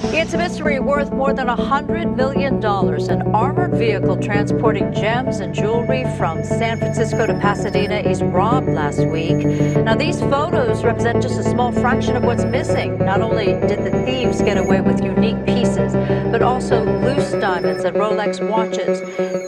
It's a mystery worth more than $100 million. An armored vehicle transporting gems and jewelry from San Francisco to Pasadena is robbed last week. Now, these photos represent just a small fraction of what's missing. Not only did the thieves get away with unique pieces, but also loose diamonds and Rolex watches.